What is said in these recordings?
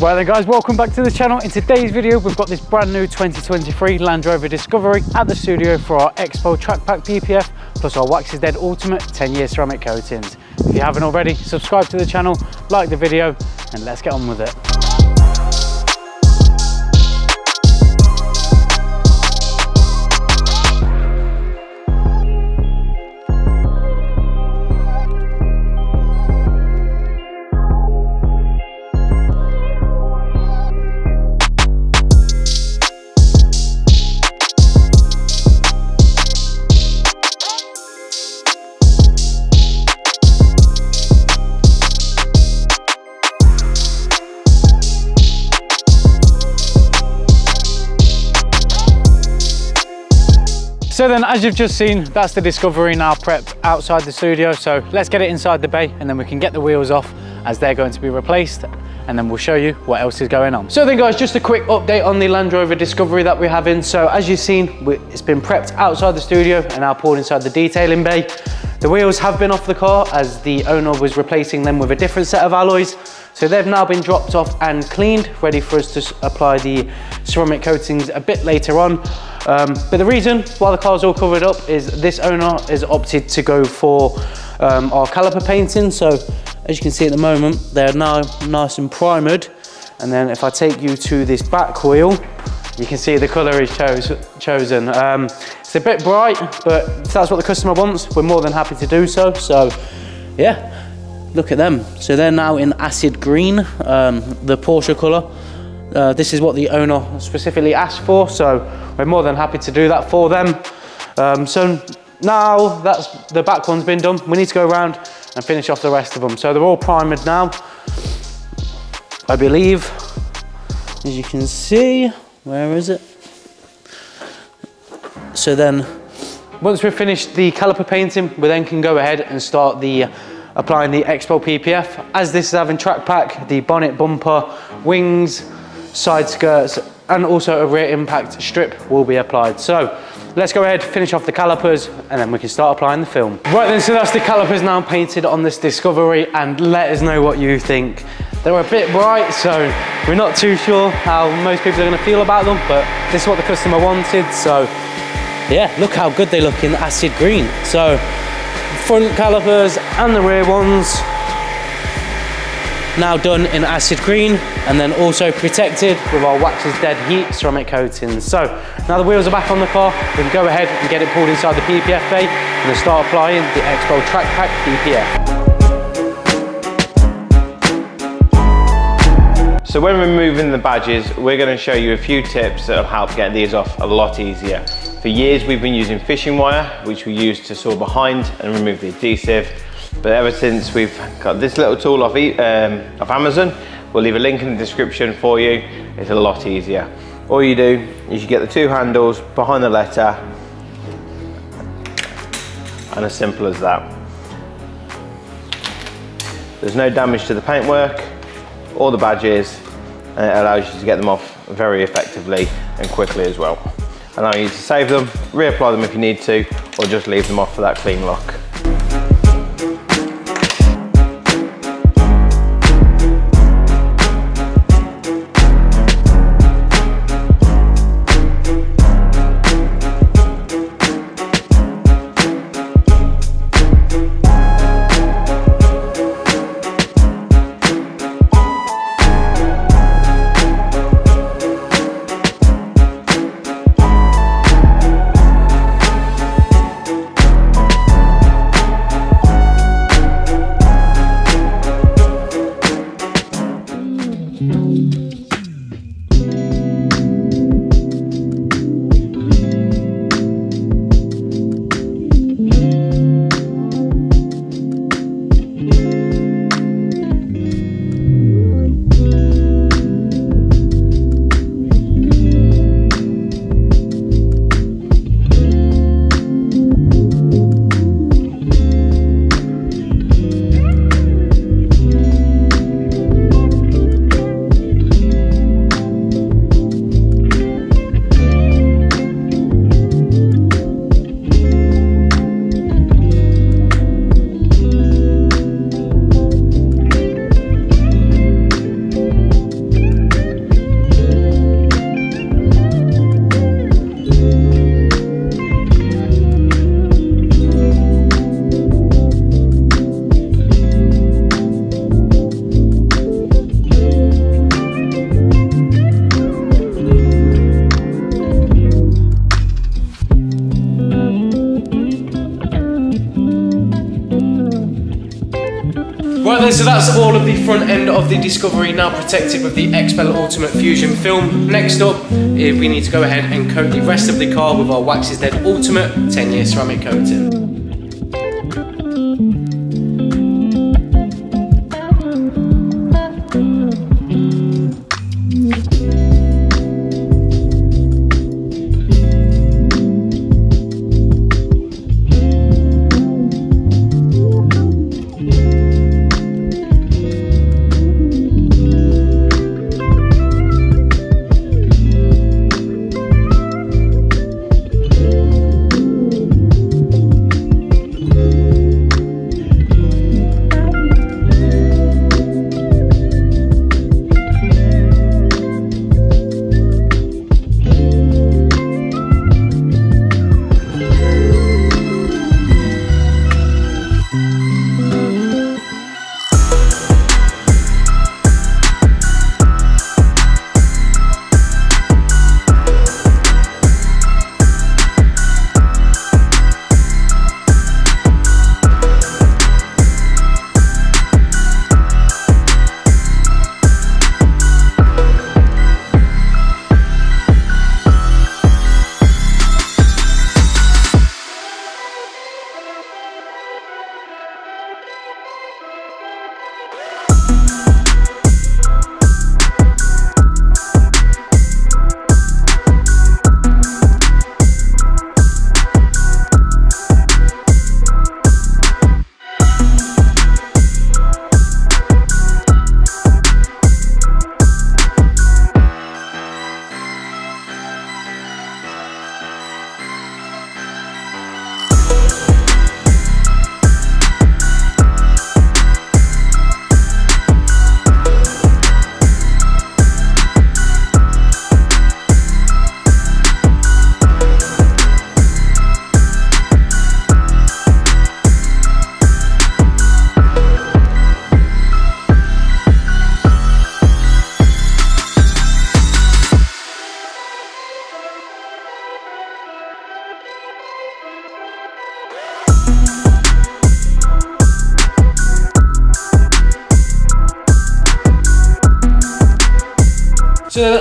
Right then guys, welcome back to the channel. In today's video, we've got this brand new 2023 Land Rover Discovery at the studio for our XPEL Track Pack PPF, plus our Wax is Dead Ultimate 10 year ceramic coatings. If you haven't already, subscribe to the channel, like the video, and let's get on with it. So then as you've just seen, that's the Discovery now prepped outside the studio. So let's get it inside the bay and then we can get the wheels off as they're going to be replaced and then we'll show you what else is going on. So then guys, just a quick update on the Land Rover Discovery that we're having. So as you've seen, it's been prepped outside the studio and now poured inside the detailing bay. The wheels have been off the car as the owner was replacing them with a different set of alloys. So they've now been dropped off and cleaned, ready for us to apply the ceramic coatings a bit later on. Um, but the reason why the car's all covered up is this owner has opted to go for um, our caliper painting. So as you can see at the moment, they're now nice and primed. And then if I take you to this back wheel, you can see the colour is chose, chosen. Um, it's a bit bright, but if that's what the customer wants, we're more than happy to do so. So yeah, look at them. So they're now in acid green, um, the Porsche colour. Uh, this is what the owner specifically asked for, so we're more than happy to do that for them. Um, so now that's the back one's been done, we need to go around and finish off the rest of them. So they're all primed now, I believe. As you can see, where is it? So then, once we've finished the caliper painting, we then can go ahead and start the uh, applying the XPEL PPF. As this is having track pack, the bonnet bumper, wings, side skirts, and also a rear impact strip will be applied. So let's go ahead, finish off the calipers, and then we can start applying the film. Right then, so that's the calipers now painted on this Discovery, and let us know what you think. They're a bit bright, so we're not too sure how most people are gonna feel about them, but this is what the customer wanted, so yeah, look how good they look in acid green. So front calipers and the rear ones now done in acid green and then also protected with our Wax is Dead Heat ceramic coatings. So now the wheels are back on the car, we can go ahead and get it pulled inside the PPF bay and start applying the XPEL Track Pack PPF. So when removing the badges, we're going to show you a few tips that will help get these off a lot easier. For years we've been using fishing wire, which we use to saw behind and remove the adhesive. But ever since we've got this little tool off, um, off Amazon, we'll leave a link in the description for you. It's a lot easier. All you do is you get the two handles behind the letter and as simple as that. There's no damage to the paintwork or the badges and it allows you to get them off very effectively and quickly as well. Allow you to save them, reapply them if you need to, or just leave them off for that clean look. So that's all of the front end of the Discovery now protected with the XPEL Ultimate Fusion film. Next up, eh, we need to go ahead and coat the rest of the car with our Wax is Dead Ultimate 10 year ceramic coating.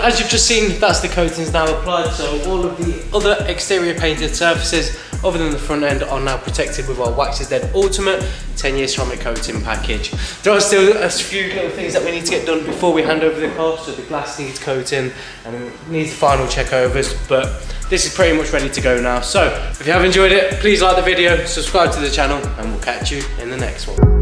As you've just seen, that's the coatings now applied. So all of the other exterior painted surfaces, other than the front end, are now protected with our Wax is Dead Ultimate 10 year ceramic coating package. There are still a few little things that we need to get done before we hand over the car. So the glass needs coating and needs final check overs, but this is pretty much ready to go now. So if you have enjoyed it, please like the video, subscribe to the channel, and we'll catch you in the next one.